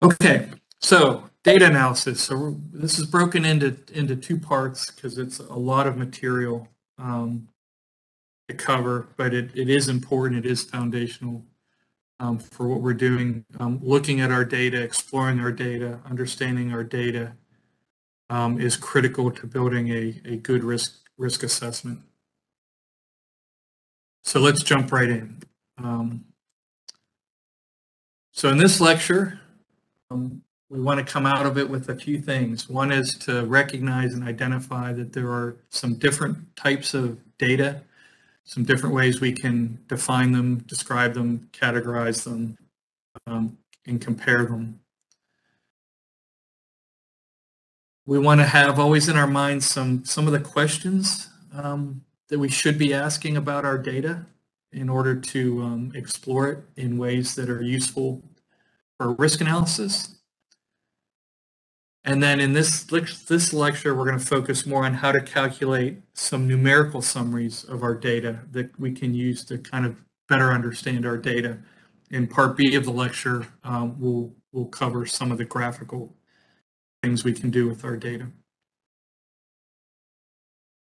Okay, so data analysis. So this is broken into into two parts because it's a lot of material um, to cover, but it, it is important. It is foundational um, for what we're doing. Um, looking at our data, exploring our data, understanding our data um, is critical to building a, a good risk risk assessment. So let's jump right in. Um, so in this lecture, um, we want to come out of it with a few things. One is to recognize and identify that there are some different types of data, some different ways we can define them, describe them, categorize them, um, and compare them. We want to have always in our minds some, some of the questions um, that we should be asking about our data in order to um, explore it in ways that are useful for risk analysis. And then in this, this lecture, we're going to focus more on how to calculate some numerical summaries of our data that we can use to kind of better understand our data. In part B of the lecture, um, we'll, we'll cover some of the graphical things we can do with our data.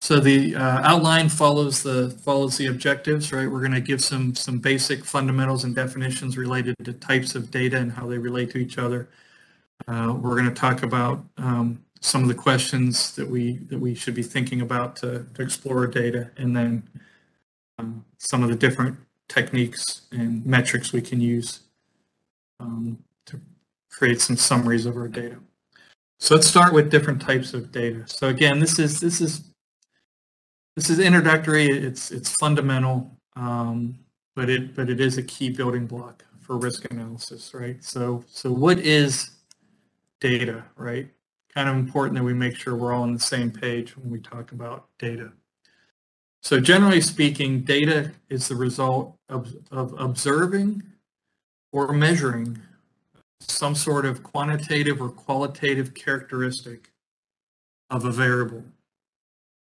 So the uh, outline follows the follows the objectives, right? We're going to give some some basic fundamentals and definitions related to types of data and how they relate to each other. Uh, we're going to talk about um, some of the questions that we that we should be thinking about to, to explore data, and then um, some of the different techniques and metrics we can use um, to create some summaries of our data. So let's start with different types of data. So again, this is this is this is introductory. It's it's fundamental, um, but it but it is a key building block for risk analysis, right? So so what is data, right? Kind of important that we make sure we're all on the same page when we talk about data. So generally speaking, data is the result of, of observing or measuring some sort of quantitative or qualitative characteristic of a variable.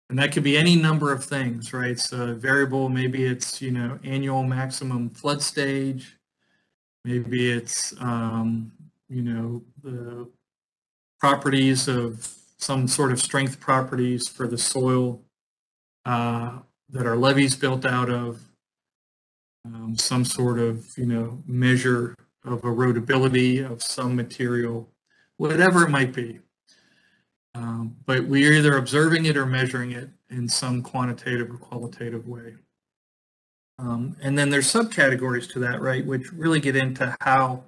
And that could be any number of things, right? So variable, maybe it's, you know, annual maximum flood stage. Maybe it's, um, you know, the properties of some sort of strength properties for the soil uh, that our levees built out of. Um, some sort of, you know, measure of erodibility of some material, whatever it might be. Um, but we're either observing it or measuring it in some quantitative or qualitative way. Um, and then there's subcategories to that, right, which really get into how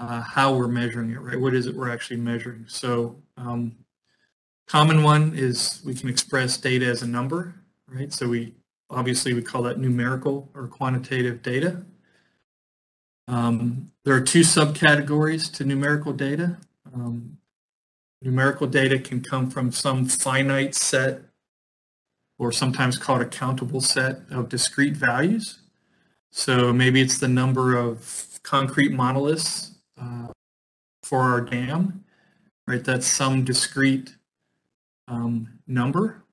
uh, how we're measuring it, right? What is it we're actually measuring? So um, common one is we can express data as a number, right? So we obviously we call that numerical or quantitative data. Um, there are two subcategories to numerical data. Um, Numerical data can come from some finite set or sometimes called a countable set of discrete values. So maybe it's the number of concrete monoliths uh, for our dam, right? That's some discrete um, number.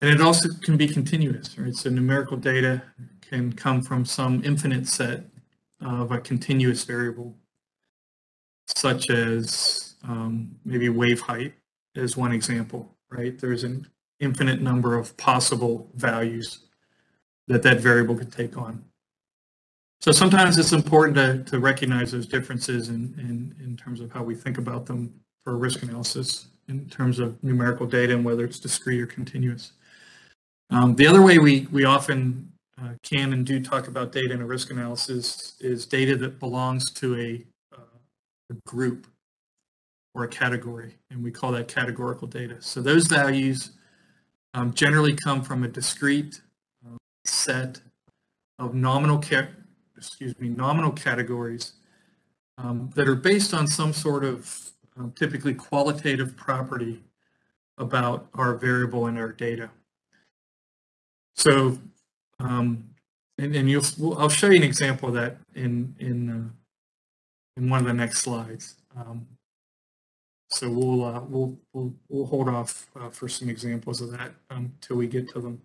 And it also can be continuous, right? So numerical data can come from some infinite set of a continuous variable, such as um, maybe wave height is one example, right? There's an infinite number of possible values that that variable could take on. So sometimes it's important to, to recognize those differences in, in, in terms of how we think about them for risk analysis in terms of numerical data and whether it's discrete or continuous. Um, the other way we, we often uh, can and do talk about data in a risk analysis is data that belongs to a, uh, a group or a category, and we call that categorical data. So those values um, generally come from a discrete uh, set of nominal excuse me nominal categories um, that are based on some sort of um, typically qualitative property about our variable and our data. So, um, and, and you'll, I'll show you an example of that in in uh, in one of the next slides. Um, so we'll uh, we'll, we'll we'll hold off uh, for some examples of that until um, we get to them.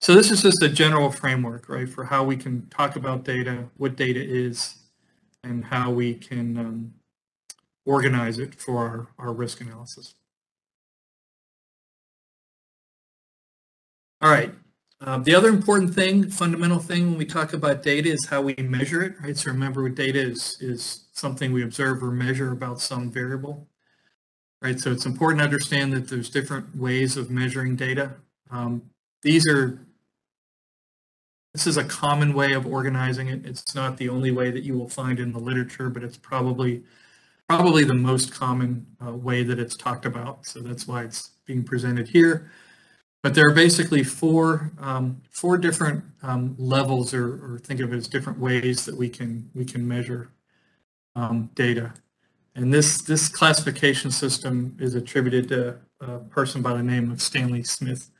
So this is just a general framework, right, for how we can talk about data, what data is, and how we can um, organize it for our, our risk analysis. All right. Um, the other important thing, fundamental thing when we talk about data is how we measure it, right? So remember data is, is something we observe or measure about some variable, right? So it's important to understand that there's different ways of measuring data. Um, these are, this is a common way of organizing it. It's not the only way that you will find in the literature, but it's probably probably the most common uh, way that it's talked about. So that's why it's being presented here. But there are basically four um, four different um, levels, or, or, think of it as different ways that we can we can measure um, data. And this this classification system is attributed to a person by the name of Stanley Smith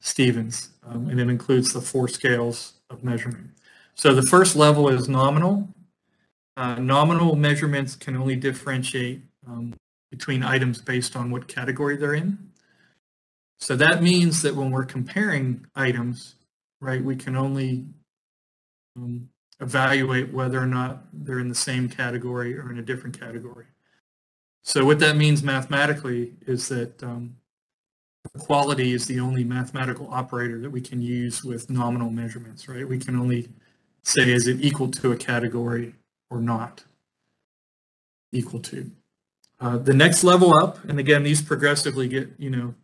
Stevens, um, and it includes the four scales of measurement. So the first level is nominal. Uh, nominal measurements can only differentiate um, between items based on what category they're in. So that means that when we're comparing items, right, we can only um, evaluate whether or not they're in the same category or in a different category. So what that means mathematically is that um, quality is the only mathematical operator that we can use with nominal measurements, right? We can only say is it equal to a category or not equal to. Uh, the next level up, and again, these progressively get, you know,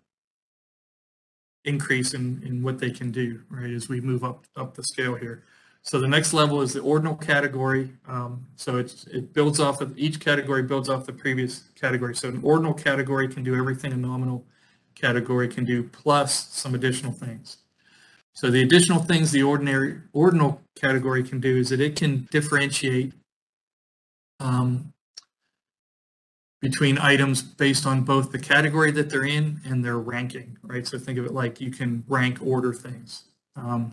increase in, in what they can do, right, as we move up, up the scale here. So the next level is the ordinal category. Um, so it's, it builds off of, each category builds off the previous category. So an ordinal category can do everything a nominal category can do, plus some additional things. So the additional things the ordinary ordinal category can do is that it can differentiate um, between items based on both the category that they're in and their ranking, right? So think of it like you can rank order things. Um,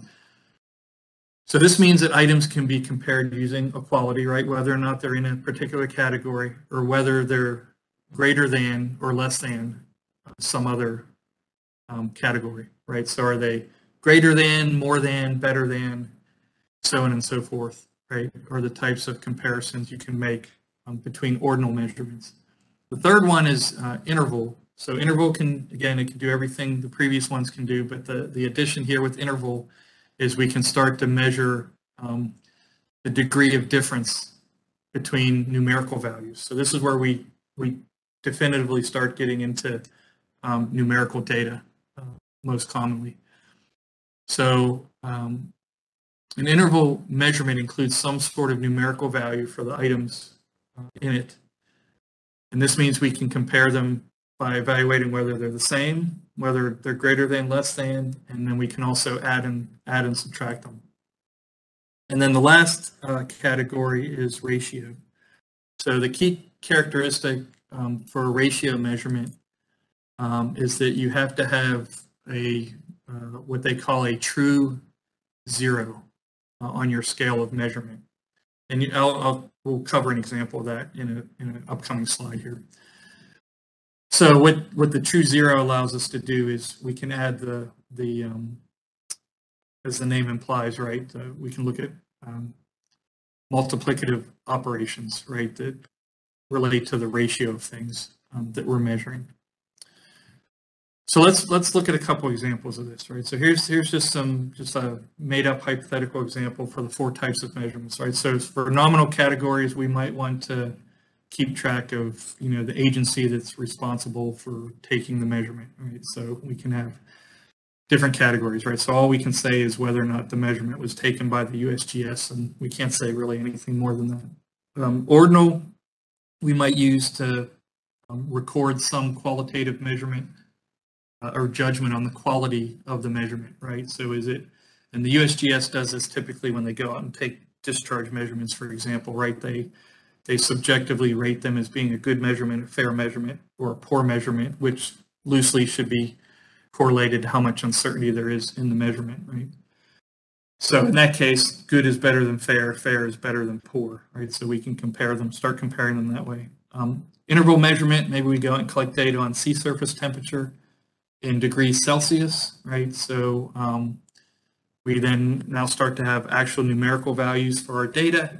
so this means that items can be compared using equality, right? Whether or not they're in a particular category or whether they're greater than or less than some other um, category, right? So are they greater than, more than, better than, so on and so forth, right? Or the types of comparisons you can make um, between ordinal measurements. The third one is uh, interval. So interval can, again, it can do everything the previous ones can do, but the, the addition here with interval is we can start to measure um, the degree of difference between numerical values. So this is where we, we definitively start getting into um, numerical data uh, most commonly. So um, an interval measurement includes some sort of numerical value for the items uh, in it. And this means we can compare them by evaluating whether they're the same, whether they're greater than, less than, and then we can also add and add and subtract them. And then the last uh, category is ratio. So the key characteristic um, for a ratio measurement um, is that you have to have a uh, what they call a true zero uh, on your scale of measurement. And I'll, I'll, we'll cover an example of that in, a, in an upcoming slide here. So what, what the true zero allows us to do is we can add the, the um, as the name implies, right, uh, we can look at um, multiplicative operations, right, that relate to the ratio of things um, that we're measuring. So let's let's look at a couple examples of this, right? So here's here's just some just a made up hypothetical example for the four types of measurements, right? So for nominal categories, we might want to keep track of you know the agency that's responsible for taking the measurement, right? So we can have different categories, right? So all we can say is whether or not the measurement was taken by the USGS, and we can't say really anything more than that. Um, ordinal, we might use to um, record some qualitative measurement uh, or judgment on the quality of the measurement, right? So is it, and the USGS does this typically when they go out and take discharge measurements, for example, right? They they subjectively rate them as being a good measurement, a fair measurement, or a poor measurement, which loosely should be correlated to how much uncertainty there is in the measurement, right? So in that case, good is better than fair, fair is better than poor, right? So we can compare them, start comparing them that way. Um, interval measurement, maybe we go and collect data on sea surface temperature in degrees Celsius, right? So um, we then now start to have actual numerical values for our data.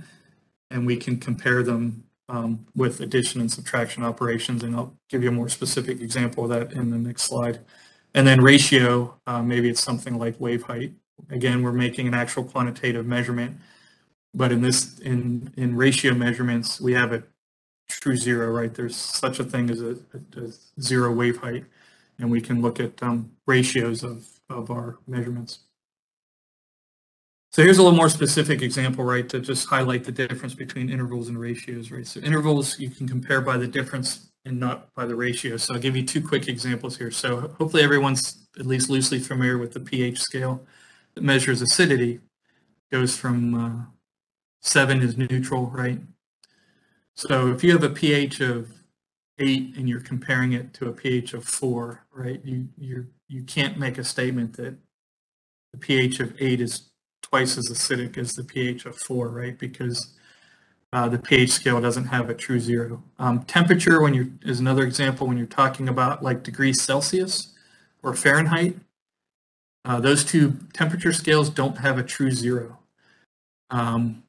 and we can compare them um, with addition and subtraction operations, and I'll give you a more specific example of that in the next slide. And then ratio, uh, maybe it's something like wave height. Again, we're making an actual quantitative measurement, but in this, in, in ratio measurements, we have a true zero, right? There's such a thing as a, a, a zero wave height, and we can look at um, ratios of, of our measurements. So here's a little more specific example, right, to just highlight the difference between intervals and ratios, right? So intervals you can compare by the difference and not by the ratio. So I'll give you two quick examples here. So hopefully everyone's at least loosely familiar with the pH scale that measures acidity. Goes from uh, 7 is neutral, right? So if you have a pH of 8 and you're comparing it to a pH of 4, right, you, you you can't make a statement that the pH of 8 is twice as acidic as the pH of 4, right? Because uh, the pH scale doesn't have a true zero. Um, temperature, when you is another example when you're talking about like degrees Celsius or Fahrenheit. Uh, those two temperature scales don't have a true zero. Um,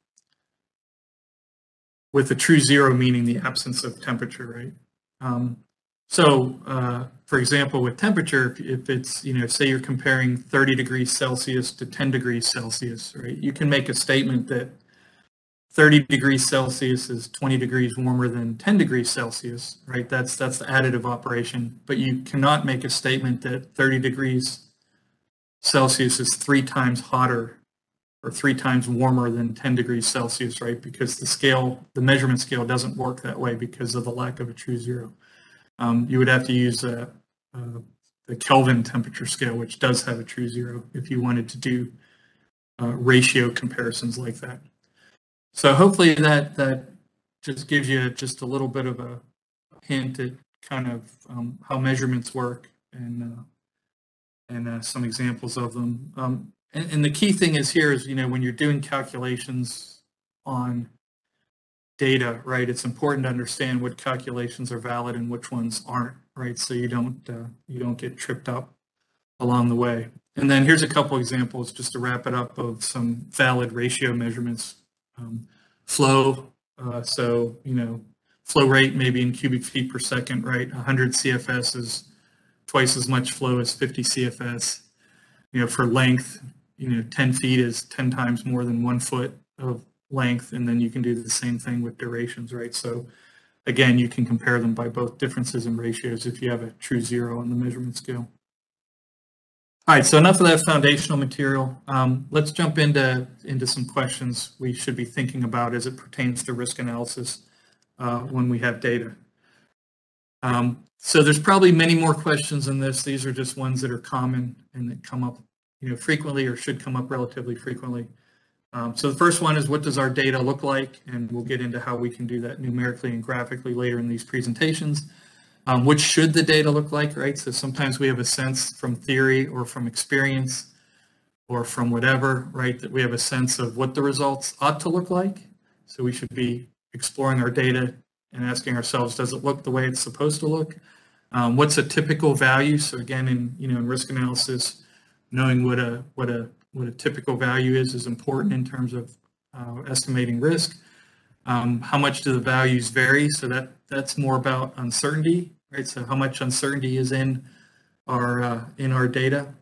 with a true zero meaning the absence of temperature, right? Um, so, uh, for example, with temperature, if, it's, you know, say you're comparing 30 degrees Celsius to 10 degrees Celsius, right? You can make a statement that 30 degrees Celsius is 20 degrees warmer than 10 degrees Celsius, right? That's, that's the additive operation. But you cannot make a statement that 30 degrees Celsius is three times hotter or three times warmer than 10 degrees Celsius, right? Because the scale, the measurement scale doesn't work that way because of the lack of a true zero um, you would have to use a, a, the Kelvin temperature scale, which does have a true zero if you wanted to do uh, ratio comparisons like that. So hopefully that that just gives you just a little bit of a hint at kind of um, how measurements work and uh, and uh, some examples of them. Um, and, and, the key thing is here is you know when you're doing calculations on data, right, it's important to understand what calculations are valid and which ones aren't, right? So you don't uh, you don't get tripped up along the way. And then here's a couple examples just to wrap it up of some valid ratio measurements. Um, flow, uh, so you know, flow rate maybe in cubic feet per second, right? 100 CFS is twice as much flow as 50 CFS. You know, for length, you know, 10 feet is 10 times more than one foot of length, and then you can do the same thing with durations, right? So again, you can compare them by both differences in ratios if you have a true zero on the measurement scale. All right, so enough of that foundational material. Um, let's jump into, into some questions we should be thinking about as it pertains to risk analysis uh, when we have data. Um, so there's probably many more questions in this. These are just ones that are common and that come up you know, frequently or should come up relatively frequently. Um, so the first one is what does our data look like? And we'll get into how we can do that numerically and graphically later in these presentations. Um, what should the data look like, right? So sometimes we have a sense from theory or from experience or from whatever, right, that we have a sense of what the results ought to look like. So we should be exploring our data and asking ourselves, does it look the way it's supposed to look? Um, what's a typical value? So again, in you know in risk analysis, knowing what a what a what a typical value is is important in terms of uh, estimating risk. Um, how much do the values vary? So that that's more about uncertainty, right? So how much uncertainty is in our uh, in our data.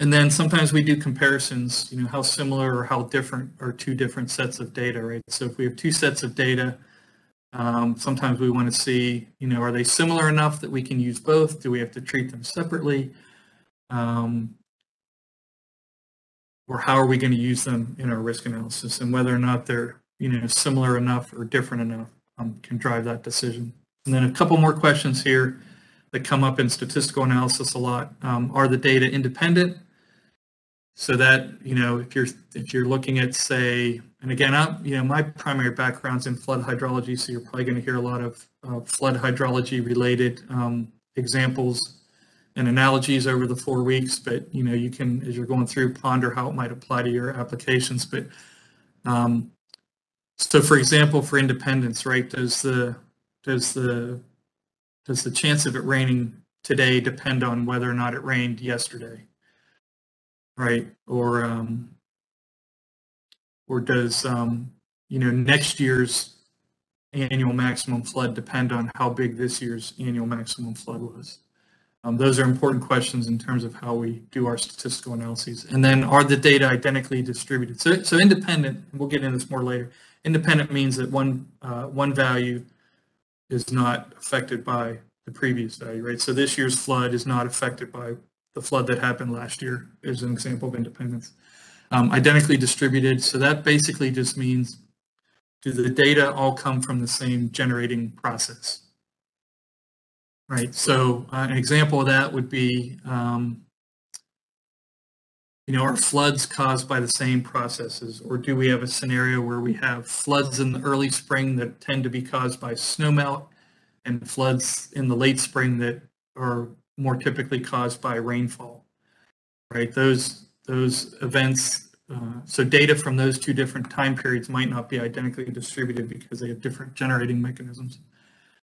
And then sometimes we do comparisons, you know, how similar or how different are two different sets of data, right? So if we have two sets of data, um, sometimes we want to see, you know, are they similar enough that we can use both? Do we have to treat them separately? Um, or how are we going to use them in our risk analysis and whether or not they're you know similar enough or different enough um, can drive that decision. And then a couple more questions here that come up in statistical analysis a lot. Um, are the data independent? So that you know if you're if you're looking at say and again I'm, you know my primary background's in flood hydrology so you're probably going to hear a lot of uh, flood hydrology related um, examples and analogies over the four weeks, but you know, you can, as you're going through, ponder how it might apply to your applications. But um, so, for example, for independence, right? Does the does the does the chance of it raining today depend on whether or not it rained yesterday, right? Or um, or does um, you know, next year's annual maximum flood depend on how big this year's annual maximum flood was? Um, those are important questions in terms of how we do our statistical analyses. And then are the data identically distributed? So, so independent, we'll get into this more later. Independent means that one, uh, one value is not affected by the previous value, right? So this year's flood is not affected by the flood that happened last year is an example of independence. Um, identically distributed, so that basically just means do the data all come from the same generating process? Right, so uh, an example of that would be, um, you know, are floods caused by the same processes? Or do we have a scenario where we have floods in the early spring that tend to be caused by snowmelt and floods in the late spring that are more typically caused by rainfall, right? Those, those events, uh, so data from those two different time periods might not be identically distributed because they have different generating mechanisms.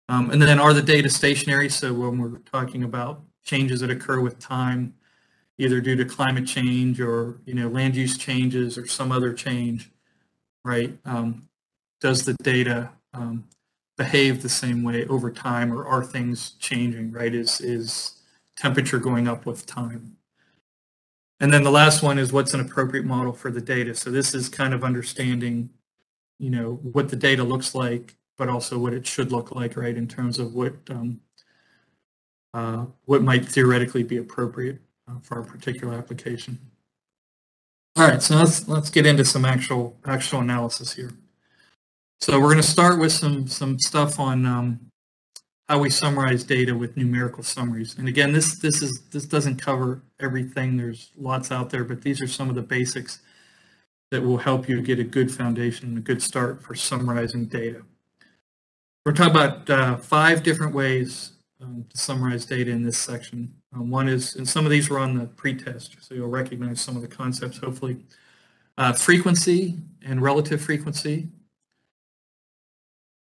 Um, and then are the data stationary? So when we're talking about changes that occur with time, either due to climate change or, you know, land use changes or some other change, right? Um, does the data um, behave the same way over time or are things changing, right? Is, is temperature going up with time? And then the last one is what's an appropriate model for the data. So this is kind of understanding, you know, what the data looks like, but also what it should look like, right, in terms of what um, uh, what might theoretically be appropriate uh, for a particular application. All right, so let's let's get into some actual actual analysis here. So we're going to start with some some stuff on um, how we summarize data with numerical summaries. And again, this this is this doesn't cover everything. There's lots out there, but these are some of the basics that will help you get a good foundation, and a good start for summarizing data. We're talking about uh, five different ways um, to summarize data in this section. Um, one is, and some of these were on the pretest, so you'll recognize some of the concepts, hopefully. Uh, frequency and relative frequency,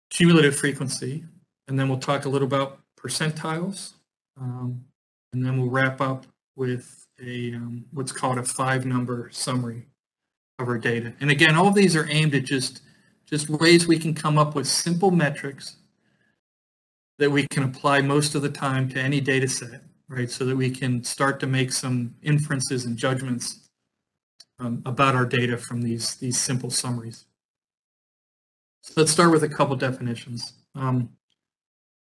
cumulative frequency, and then we'll talk a little about percentiles, um, and then we'll wrap up with a um, what's called a five-number summary of our data. And again, all of these are aimed at just just ways we can come up with simple metrics that we can apply most of the time to any data set, right? So that we can start to make some inferences and judgments um, about our data from these, these simple summaries. So let's start with a couple definitions. Um,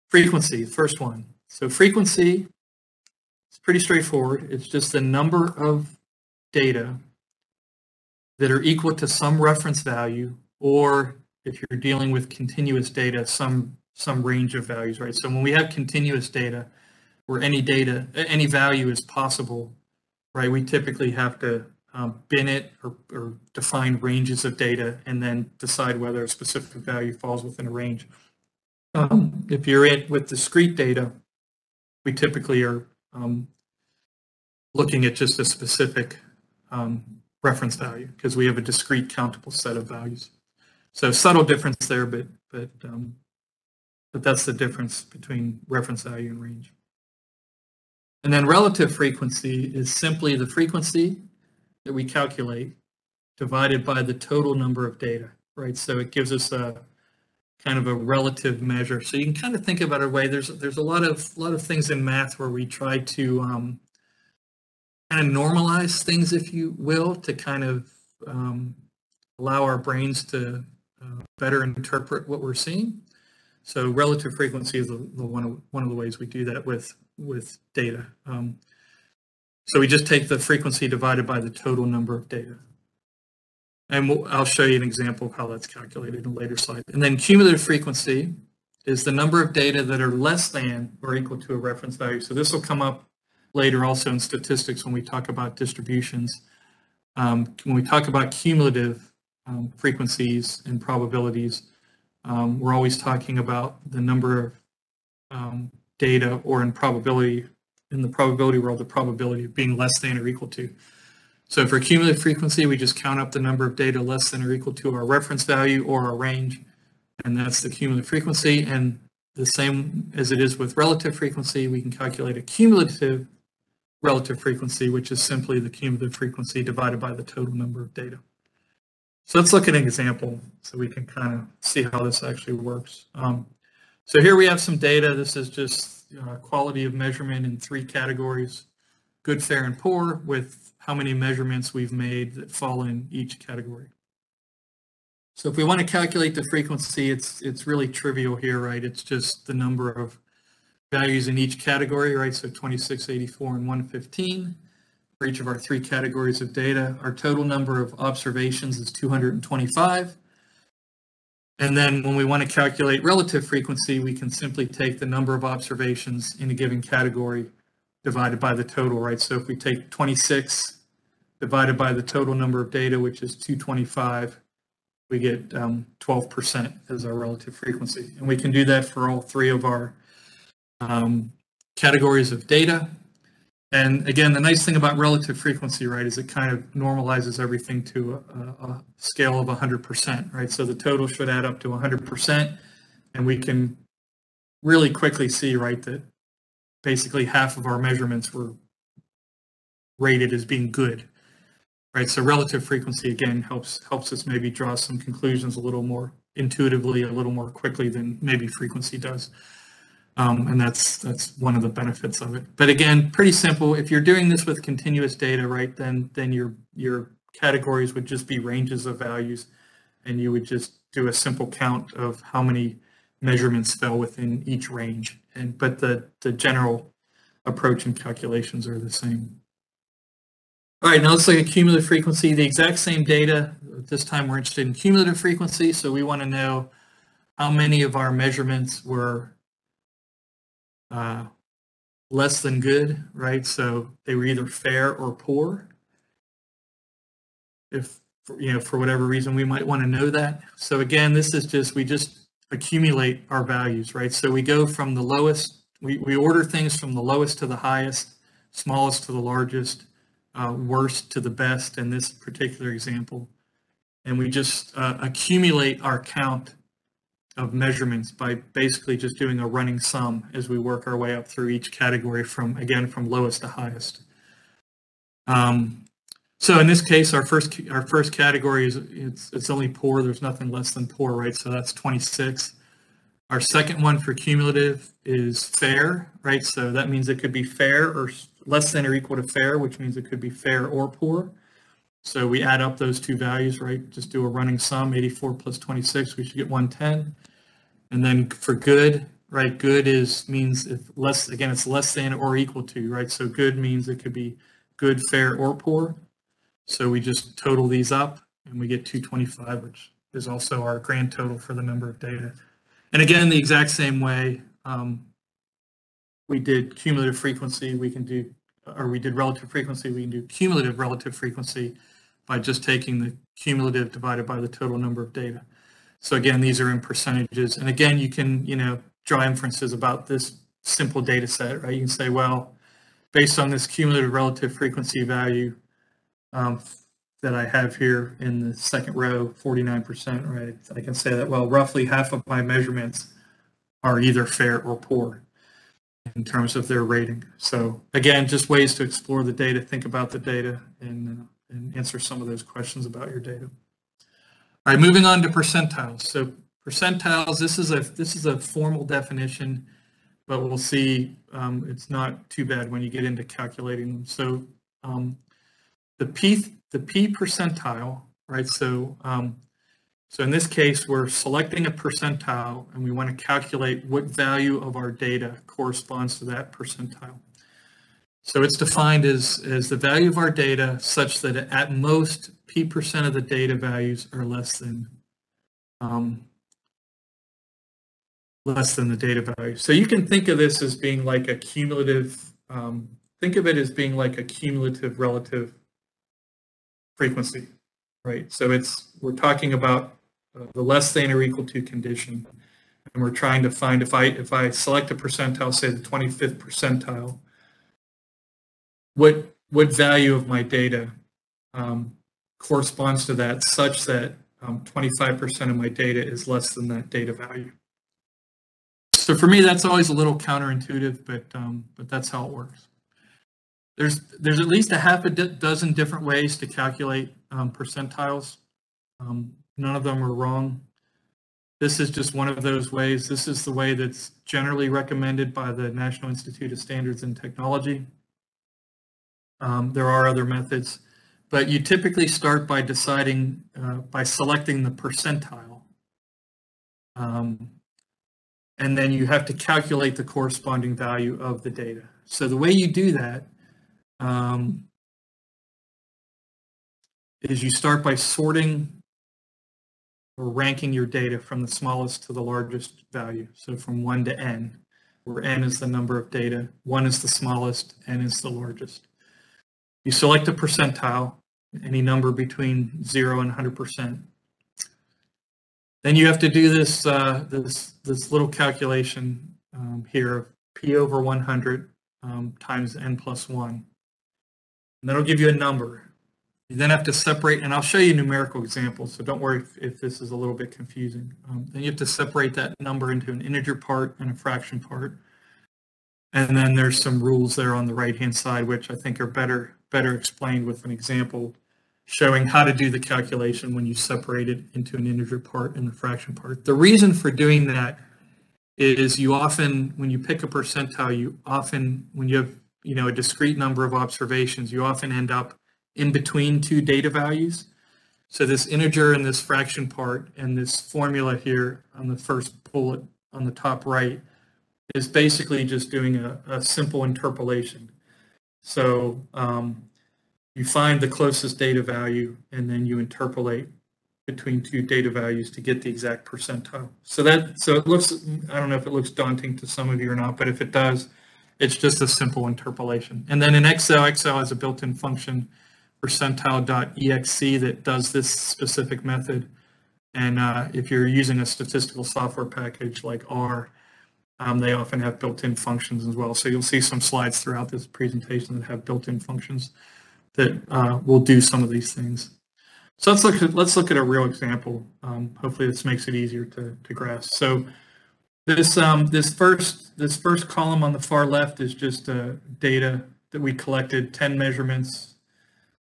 frequency, first one. So frequency is pretty straightforward. It's just the number of data that are equal to some reference value or if you're dealing with continuous data, some some range of values, right? So when we have continuous data, where any data, any value is possible, right? We typically have to um, bin it or, or, define ranges of data and then decide whether a specific value falls within a range. Um, if you're in with discrete data, we typically are um, looking at just a specific um, reference value because we have a discrete countable set of values. So subtle difference there, but but um, but that's the difference between reference value and range. And then relative frequency is simply the frequency that we calculate divided by the total number of data, right? So it gives us a kind of a relative measure. So you can kind of think about it a way. There's there's a lot of lot of things in math where we try to um, kind of normalize things, if you will, to kind of um, allow our brains to uh, better interpret what we're seeing. So relative frequency is the, the, one, of, one of the ways we do that with, with data. Um, so we just take the frequency divided by the total number of data. And we'll, I'll show you an example of how that's calculated in a later slide. And then cumulative frequency is the number of data that are less than or equal to a reference value. So this will come up later also in statistics when we talk about distributions. Um, when we talk about cumulative, um, frequencies and probabilities. Um, we're always talking about the number of um, data or in probability, in the probability world, the probability of being less than or equal to. So for cumulative frequency, we just count up the number of data less than or equal to our reference value or our range, and that's the cumulative frequency. And the same as it is with relative frequency, we can calculate a cumulative relative frequency, which is simply the cumulative frequency divided by the total number of data. So let's look at an example so we can kind of see how this actually works. Um, so here we have some data. This is just uh, quality of measurement in three categories, good, fair, and poor, with how many measurements we've made that fall in each category. So if we want to calculate the frequency, it's it's really trivial here, right? It's just the number of values in each category, right? So 26, 84, and 115 for each of our three categories of data. Our total number of observations is 225. And then when we want to calculate relative frequency, we can simply take the number of observations in a given category divided by the total, right? So if we take 26 divided by the total number of data, which is 225, we get 12% um, as our relative frequency. And we can do that for all three of our um, categories of data. And again, the nice thing about relative frequency, right, is it kind of normalizes everything to a, a scale of 100%, right? So the total should add up to 100%, and we can really quickly see, right, that basically half of our measurements were rated as being good, right? So relative frequency, again, helps helps us maybe draw some conclusions a little more intuitively, a little more quickly than maybe frequency does. Um, and that's that's one of the benefits of it. But again, pretty simple. If you're doing this with continuous data, right, then then your your categories would just be ranges of values, and you would just do a simple count of how many measurements fell within each range. And but the the general approach and calculations are the same. All right, now let's look at cumulative frequency. The exact same data. This time we're interested in cumulative frequency, so we want to know how many of our measurements were uh, less than good, right? So they were either fair or poor. If, you know, for whatever reason, we might want to know that. So again, this is just, we just accumulate our values, right? So we go from the lowest, we, we order things from the lowest to the highest, smallest to the largest, uh, worst to the best in this particular example. And we just uh, accumulate our count of measurements by basically just doing a running sum as we work our way up through each category from, again, from lowest to highest. Um, so in this case, our first our first category is it's, it's only poor. There's nothing less than poor, right? So that's 26. Our second one for cumulative is fair, right? So that means it could be fair or less than or equal to fair, which means it could be fair or poor. So we add up those two values, right? Just do a running sum, 84 plus 26, we should get 110. And then for good, right, good is means if less, again, it's less than or equal to, right? So good means it could be good, fair, or poor. So we just total these up and we get 225, which is also our grand total for the number of data. And again, the exact same way um, we did cumulative frequency, we can do, or we did relative frequency, we can do cumulative relative frequency by just taking the cumulative divided by the total number of data. So again, these are in percentages. And again, you can, you know, draw inferences about this simple data set, right? You can say, well, based on this cumulative relative frequency value um, that I have here in the second row, 49%, right? I can say that, well, roughly half of my measurements are either fair or poor in terms of their rating. So again, just ways to explore the data, think about the data, and uh, and answer some of those questions about your data. All right, moving on to percentiles. So percentiles, this is a this is a formal definition, but we'll see um, it's not too bad when you get into calculating them. So um, the p the p percentile, right? So um, so in this case, we're selecting a percentile, and we want to calculate what value of our data corresponds to that percentile. So it's defined as, as the value of our data such that at most p percent of the data values are less than um, less than the data value. So you can think of this as being like a cumulative, um, think of it as being like a cumulative relative frequency, right? So it's, we're talking about uh, the less than or equal to condition. And we're trying to find if I, if I select a percentile, say the 25th percentile, what what value of my data um, corresponds to that such that 25% um, of my data is less than that data value. So for me, that's always a little counterintuitive, but um, but that's how it works. There's there's at least a half a dozen different ways to calculate um, percentiles. Um, none of them are wrong. This is just one of those ways. This is the way that's generally recommended by the National Institute of Standards and Technology. Um, there are other methods, but you typically start by deciding, uh, by selecting the percentile. Um, and then you have to calculate the corresponding value of the data. So the way you do that um, is you start by sorting or ranking your data from the smallest to the largest value. So from 1 to n, where n is the number of data, 1 is the smallest, n is the largest. You select a percentile, any number between 0 and 100%. Then you have to do this, uh, this, this little calculation um, here of p over 100 um, times n plus 1. And that'll give you a number. You then have to separate, and I'll show you numerical examples, so don't worry if, if this is a little bit confusing. Um, then you have to separate that number into an integer part and a fraction part. And then there's some rules there on the right-hand side, which I think are better, better explained with an example showing how to do the calculation when you separate it into an integer part and the fraction part. The reason for doing that is you often, when you pick a percentile, you often, when you have, you know, a discrete number of observations, you often end up in between two data values. So this integer and this fraction part and this formula here on the first bullet on the top right is basically just doing a, a simple interpolation. So um, you find the closest data value and then you interpolate between two data values to get the exact percentile. So that so it looks I don't know if it looks daunting to some of you or not, but if it does, it's just a simple interpolation. And then in Excel, Excel has a built-in function PERCENTILE.EXC that does this specific method. And uh, if you're using a statistical software package like R, um, they often have built-in functions as well. So you'll see some slides throughout this presentation that have built-in functions that uh, will do some of these things. So let's look at let's look at a real example. Um, hopefully, this makes it easier to, to grasp. So this um, this first this first column on the far left is just uh, data that we collected, 10 measurements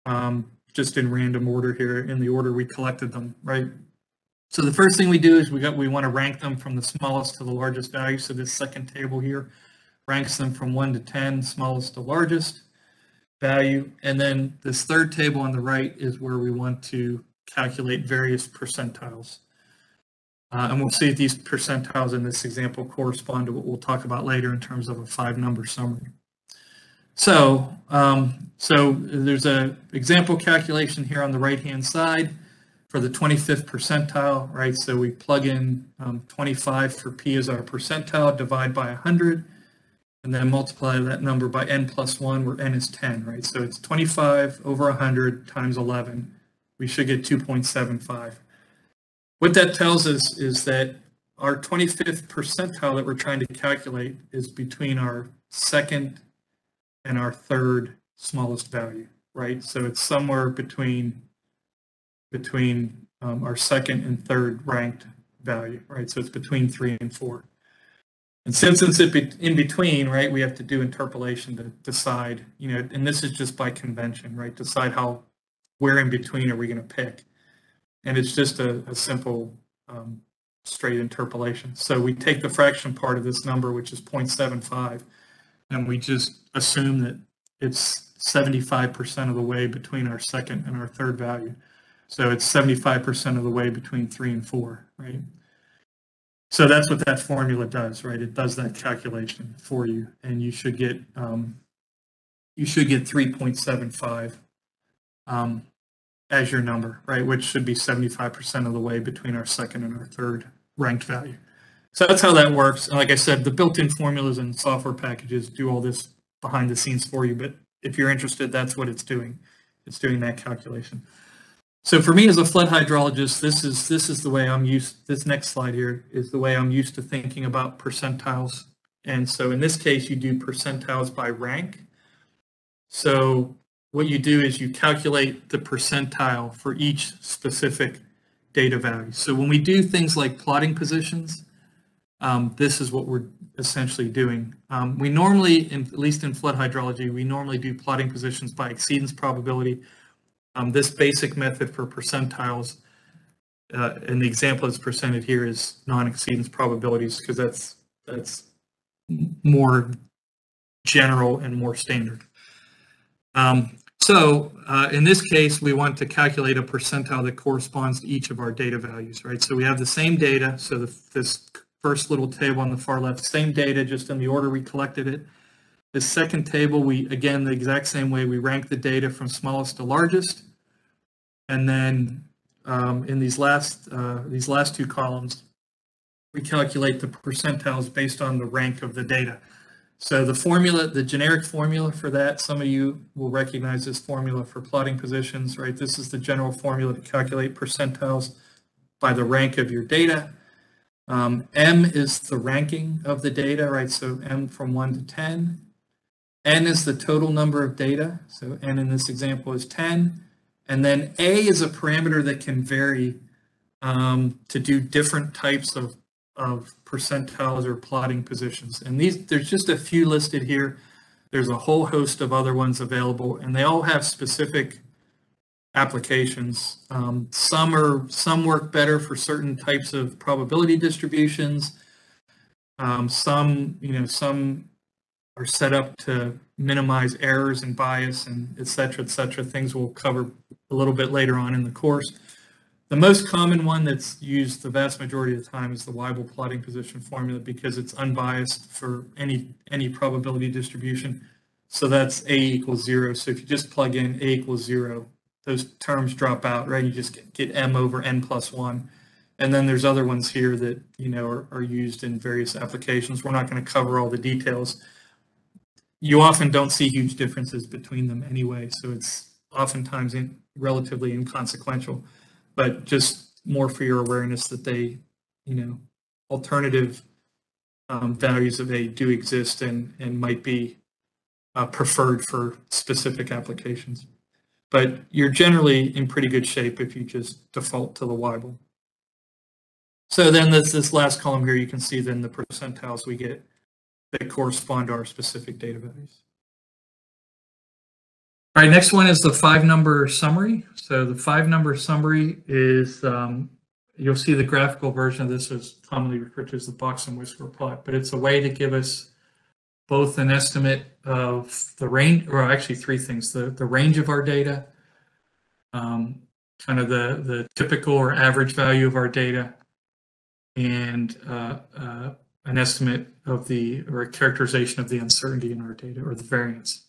um, just in random order here in the order we collected them, right? So the first thing we do is we got we want to rank them from the smallest to the largest value. So this second table here ranks them from 1 to 10, smallest to largest value. And then this third table on the right is where we want to calculate various percentiles. Uh, and we'll see if these percentiles in this example correspond to what we'll talk about later in terms of a five number summary. So, um, so there's a example calculation here on the right-hand side for the 25th percentile, right? So we plug in um, 25 for P as our percentile, divide by 100, and then multiply that number by n plus 1, where n is 10, right? So it's 25 over 100 times 11. We should get 2.75. What that tells us is that our 25th percentile that we're trying to calculate is between our second and our third smallest value, right? So it's somewhere between between um, our second and third ranked value, right? So it's between three and four. And since it's in between, right, we have to do interpolation to decide, you know, and this is just by convention, right? Decide how, where in between are we going to pick? And it's just a, a simple um, straight interpolation. So we take the fraction part of this number, which is 0.75, and we just assume that it's 75% of the way between our second and our third value. So it's 75% of the way between three and four, right? So that's what that formula does, right? It does that calculation for you, and you should get um, you should get 3.75 um, as your number, right? Which should be 75% of the way between our second and our third ranked value. So that's how that works. And like I said, the built-in formulas and software packages do all this behind the scenes for you. But if you're interested, that's what it's doing. It's doing that calculation. So for me as a flood hydrologist, this is this is the way I'm used. This next slide here is the way I'm used to thinking about percentiles. And so in this case, you do percentiles by rank. So what you do is you calculate the percentile for each specific data value. So when we do things like plotting positions, um, this is what we're essentially doing. Um, we normally, in, at least in flood hydrology, we normally do plotting positions by exceedance probability. Um, this basic method for percentiles uh, and the example that's presented here is non-exceedance probabilities because that's that's more general and more standard. Um, so uh, in this case, we want to calculate a percentile that corresponds to each of our data values, right? So we have the same data. So the, this first little table on the far left, same data, just in the order we collected it. The second table, we again the exact same way we rank the data from smallest to largest, and then um, in these last uh, these last two columns, we calculate the percentiles based on the rank of the data. So the formula, the generic formula for that, some of you will recognize this formula for plotting positions, right? This is the general formula to calculate percentiles by the rank of your data. Um, M is the ranking of the data, right? So M from 1 to 10. N is the total number of data. So N in this example is 10. And then A is a parameter that can vary um, to do different types of of percentiles or plotting positions. And these, there's just a few listed here. There's a whole host of other ones available, and they all have specific applications. Um, some are some work better for certain types of probability distributions. Um, some, you know, some are set up to minimize errors and bias and et cetera, et cetera. Things we'll cover a little bit later on in the course. The most common one that's used the vast majority of the time is the Weibull plotting position formula because it's unbiased for any any probability distribution. So that's A equals zero. So if you just plug in A equals zero, those terms drop out, right? You just get, get M over N plus one. And then there's other ones here that, you know, are, are used in various applications. We're not going to cover all the details. You often don't see huge differences between them anyway. So it's oftentimes in, relatively inconsequential but just more for your awareness that they, you know, alternative um, values of A do exist and, and might be uh, preferred for specific applications. But you're generally in pretty good shape if you just default to the Weibull. So then this, this last column here, you can see then the percentiles we get that correspond to our specific data values. All right, next one is the five number summary. So the five number summary is, um, you'll see the graphical version of this is commonly referred to as the box and whisker plot, but it's a way to give us both an estimate of the range, or actually three things, the, the range of our data, um, kind of the, the typical or average value of our data, and uh, uh, an estimate of the, or a characterization of the uncertainty in our data or the variance.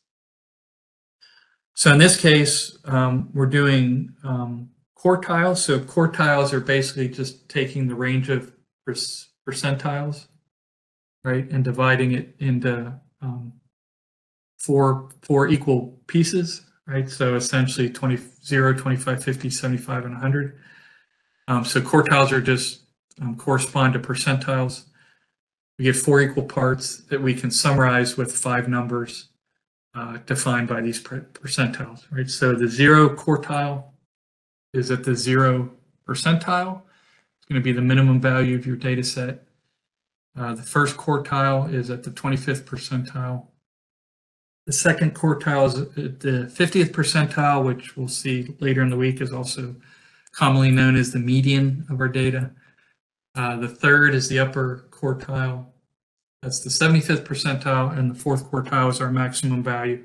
So in this case, um, we're doing um, quartiles. So quartiles are basically just taking the range of percentiles, right, and dividing it into um, four, four equal pieces, right? So essentially 20, 0, 25, 50, 75, and 100. Um, so quartiles are just um, correspond to percentiles. We get four equal parts that we can summarize with five numbers uh, defined by these percentiles, right? So the zero quartile is at the zero percentile. It's going to be the minimum value of your data set. Uh, the first quartile is at the 25th percentile. The second quartile is at the 50th percentile, which we'll see later in the week is also commonly known as the median of our data. Uh, the third is the upper quartile. That's the 75th percentile, and the fourth quartile is our maximum value,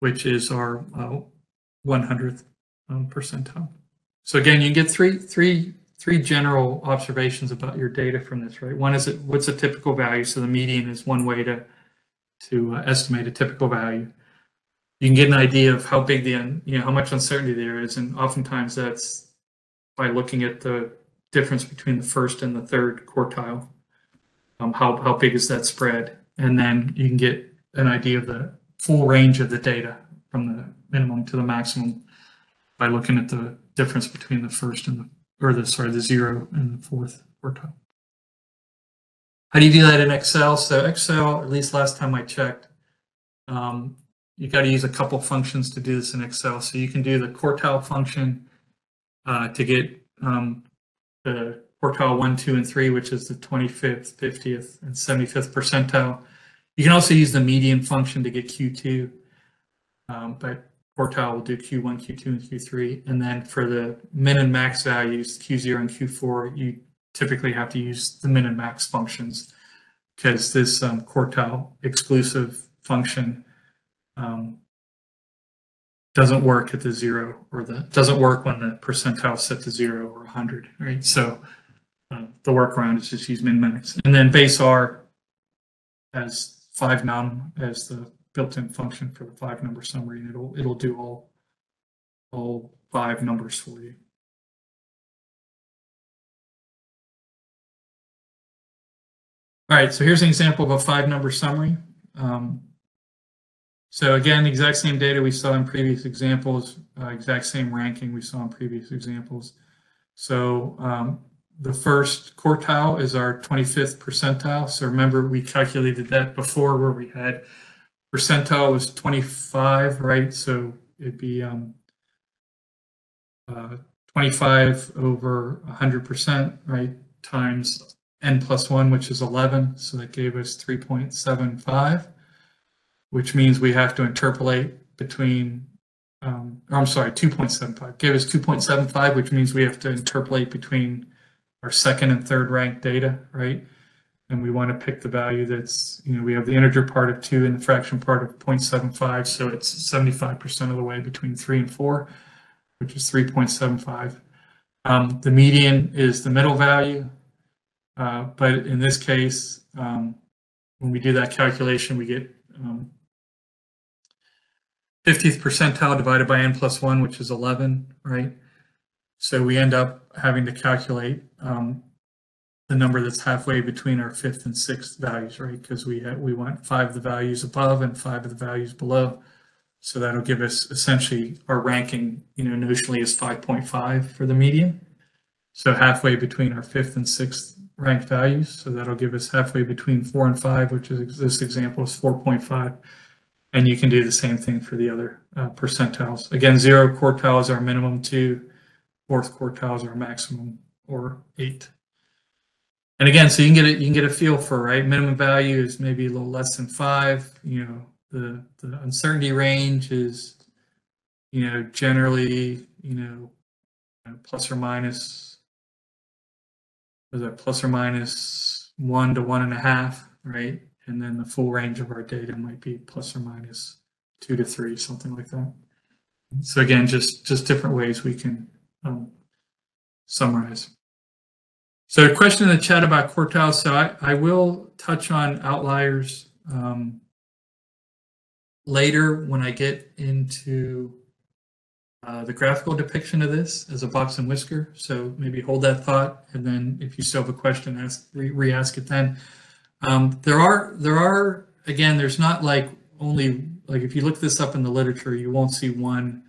which is our uh, 100th um, percentile. So again, you get three, three, three general observations about your data from this, right? One is it, what's a typical value? So the median is one way to to uh, estimate a typical value. You can get an idea of how big the, you know, how much uncertainty there is, and oftentimes that's by looking at the difference between the first and the third quartile um, how, how big is that spread? And then you can get an idea of the full range of the data from the minimum to the maximum by looking at the difference between the first and the, or the, sorry, the zero and the fourth quartile. How do you do that in Excel? So Excel, at least last time I checked, um, you got to use a couple functions to do this in Excel. So you can do the quartile function uh, to get um, the quartile one, two, and three, which is the 25th, 50th, and 75th percentile. You can also use the median function to get Q2, um, but quartile will do Q1, Q2, and Q3. And then for the min and max values, Q0 and Q4, you typically have to use the min and max functions because this um, quartile exclusive function um, doesn't work at the zero or the doesn't work when the percentile is set to zero or 100, right? So the workaround is just use min max. And then base R has fivenum as the built-in function for the five number summary, and it'll it'll do all all five numbers for you. All right, so here's an example of a five number summary. Um, so again, the exact same data we saw in previous examples, uh, exact same ranking we saw in previous examples. So um, the first quartile is our 25th percentile. So remember, we calculated that before where we had percentile was 25, right? So it'd be um, uh, 25 over 100%, right? Times n plus 1, which is 11. So that gave us 3.75, which means we have to interpolate between, um, I'm sorry, 2.75. Gave us 2.75, which means we have to interpolate between our second and third ranked data, right? And we want to pick the value that's, you know, we have the integer part of 2 and the fraction part of 0.75, so it's 75% of the way between 3 and 4, which is 3.75. Um, the median is the middle value, uh, but in this case, um, when we do that calculation, we get um, 50th percentile divided by n plus 1, which is 11, right? So we end up having to calculate um, the number that's halfway between our fifth and sixth values, right? Because we we want five of the values above and five of the values below. So that'll give us essentially our ranking, you know, notionally is 5.5 for the median. So halfway between our fifth and sixth ranked values. So that'll give us halfway between four and five, which is this example is 4.5. And you can do the same thing for the other uh, percentiles. Again, zero quartile is our minimum two, fourth quartiles our maximum or eight. And again, so you can get it, you can get a feel for right. Minimum value is maybe a little less than five. You know, the the uncertainty range is, you know, generally, you know, plus or minus. Was that plus or minus one to one and a half, right? And then the full range of our data might be plus or minus two to three, something like that. So again, just just different ways we can um, summarize. So a question in the chat about quartiles. So I, I will touch on outliers um, later when I get into uh, the graphical depiction of this as a box and whisker. So maybe hold that thought, and then if you still have a question, ask re-ask it then. Um, there are there are again, there's not like only like if you look this up in the literature, you won't see one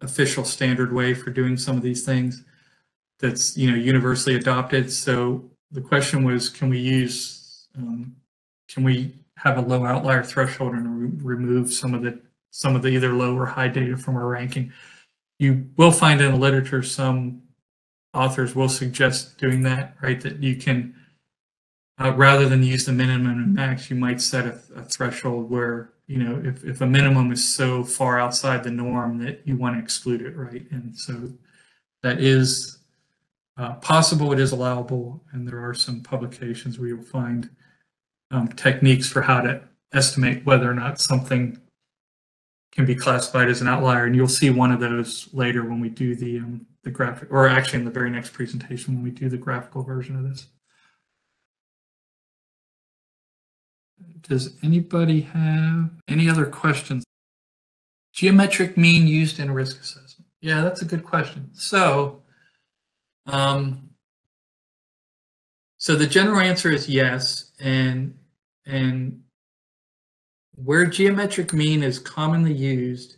official standard way for doing some of these things that's you know universally adopted. So the question was, can we use, um, can we have a low outlier threshold and re remove some of the some of the either low or high data from our ranking? You will find in the literature some authors will suggest doing that, right? That you can uh, rather than use the minimum and max, you might set a, a threshold where you know if, if a minimum is so far outside the norm that you want to exclude it, right? And so that is uh, possible, it is allowable, and there are some publications where you'll find um, techniques for how to estimate whether or not something can be classified as an outlier. And you'll see one of those later when we do the, um, the graphic, or actually in the very next presentation when we do the graphical version of this. Does anybody have any other questions? Geometric mean used in risk assessment. Yeah, that's a good question. So um, so the general answer is yes, and and where geometric mean is commonly used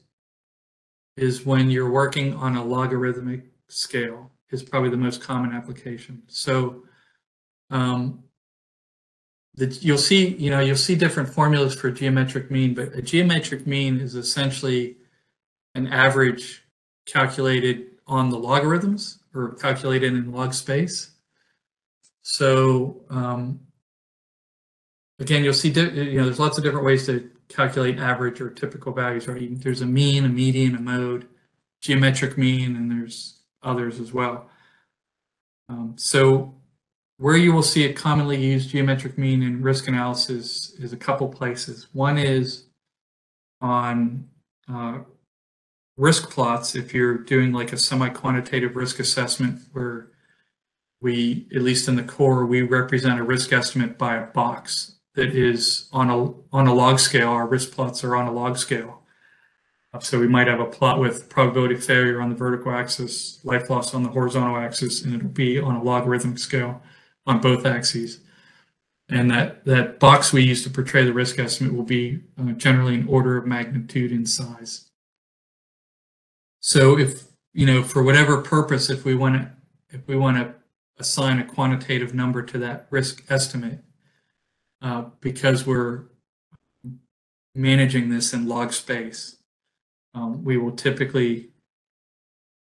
is when you're working on a logarithmic scale is probably the most common application. So um, you'll see, you know, you'll see different formulas for geometric mean, but a geometric mean is essentially an average calculated on the logarithms or calculated in log space. So um, again, you'll see, you know, there's lots of different ways to calculate average or typical values, right? There's a mean, a median, a mode, geometric mean, and there's others as well. Um, so where you will see it commonly used geometric mean in risk analysis is a couple places. One is on uh, risk plots if you're doing like a semi-quantitative risk assessment where we, at least in the Corps, we represent a risk estimate by a box that is on a on a log scale. Our risk plots are on a log scale. So we might have a plot with probability of failure on the vertical axis, life loss on the horizontal axis, and it'll be on a logarithmic scale on both axes. And that, that box we use to portray the risk estimate will be uh, generally an order of magnitude in size. So if, you know, for whatever purpose, if we want to, if we want to assign a quantitative number to that risk estimate, uh, because we're managing this in log space, um, we will typically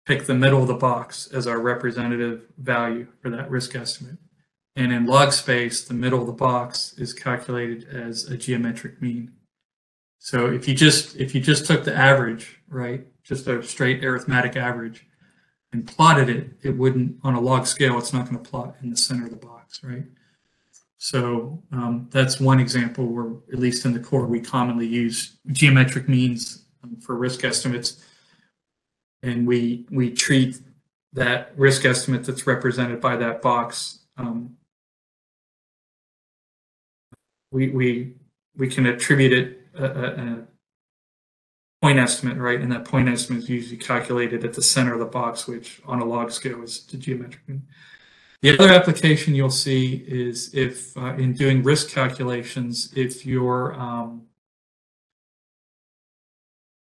pick the middle of the box as our representative value for that risk estimate. And in log space, the middle of the box is calculated as a geometric mean. So if you just if you just took the average, right, just a straight arithmetic average, and plotted it, it wouldn't, on a log scale, it's not going to plot in the center of the box, right? So um, that's one example where, at least in the Corps, we commonly use geometric means um, for risk estimates. And we, we treat that risk estimate that's represented by that box. Um, we, we, we can attribute it a, a, a point estimate, right? And that point estimate is usually calculated at the center of the box, which on a log scale is the geometric mean. The other application you'll see is if uh, in doing risk calculations, if your um,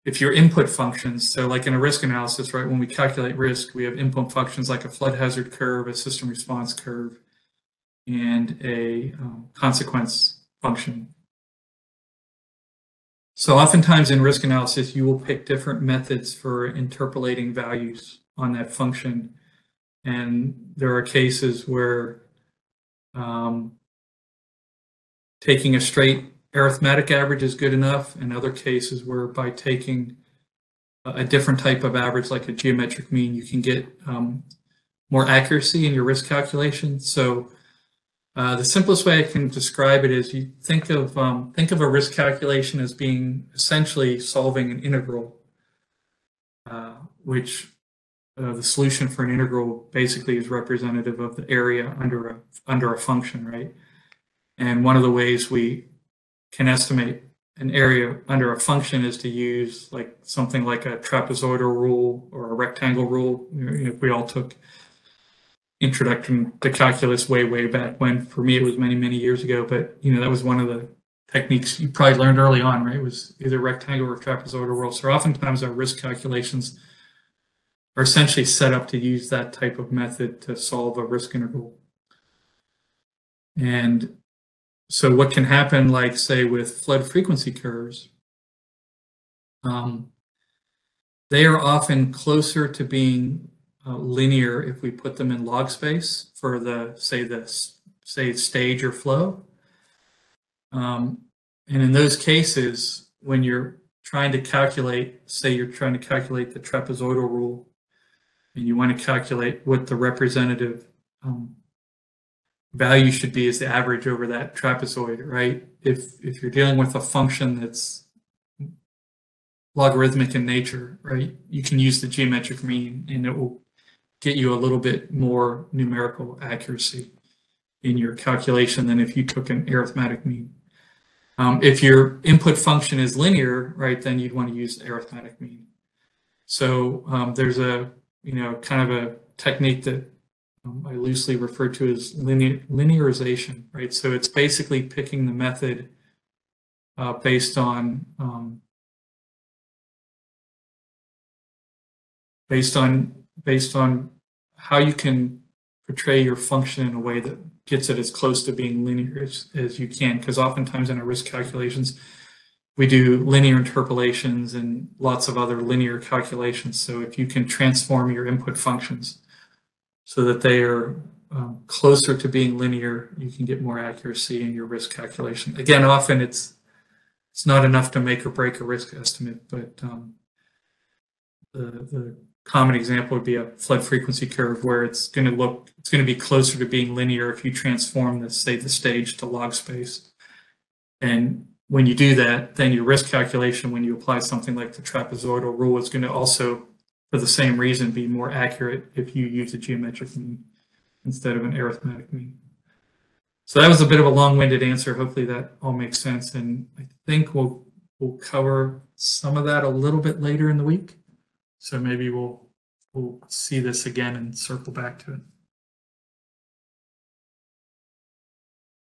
if your input functions, so like in a risk analysis, right, when we calculate risk, we have input functions like a flood hazard curve, a system response curve, and a um, consequence function. So oftentimes in risk analysis, you will pick different methods for interpolating values on that function. And there are cases where um, taking a straight arithmetic average is good enough, and other cases where by taking a different type of average, like a geometric mean, you can get um, more accuracy in your risk calculation. So uh, the simplest way I can describe it is you think of um, think of a risk calculation as being essentially solving an integral, uh, which uh, the solution for an integral basically is representative of the area under a under a function, right? And one of the ways we can estimate an area under a function is to use like something like a trapezoidal rule or a rectangle rule. You know, if we all took introduction to calculus way, way back when. For me, it was many, many years ago, but you know, that was one of the techniques you probably learned early on, right? It was either rectangle or trapezoidal rule. So oftentimes our risk calculations are essentially set up to use that type of method to solve a risk integral. And so what can happen, like say with flood frequency curves, um, they are often closer to being uh, linear if we put them in log space for the, say, the say stage or flow. Um, and in those cases, when you're trying to calculate, say you're trying to calculate the trapezoidal rule, and you want to calculate what the representative um, value should be as the average over that trapezoid, right? If if you're dealing with a function that's logarithmic in nature, right, you can use the geometric mean and it will get you a little bit more numerical accuracy in your calculation than if you took an arithmetic mean. Um, if your input function is linear, right, then you'd want to use arithmetic mean. So um, there's a, you know, kind of a technique that um, I loosely refer to as linear, linearization, right? So it's basically picking the method uh, based on um, based on based on how you can portray your function in a way that gets it as close to being linear as, as you can. Because oftentimes in our risk calculations, we do linear interpolations and lots of other linear calculations. So if you can transform your input functions so that they are um, closer to being linear, you can get more accuracy in your risk calculation. Again, often it's it's not enough to make or break a risk estimate, but um, the, the common example would be a flood frequency curve where it's going to look, it's going to be closer to being linear if you transform the, say, the stage to log space. And when you do that, then your risk calculation, when you apply something like the trapezoidal rule, is going to also, for the same reason, be more accurate if you use a geometric mean instead of an arithmetic mean. So that was a bit of a long-winded answer. Hopefully that all makes sense. And I think we'll, we'll cover some of that a little bit later in the week. So maybe we'll, we'll see this again and circle back to it.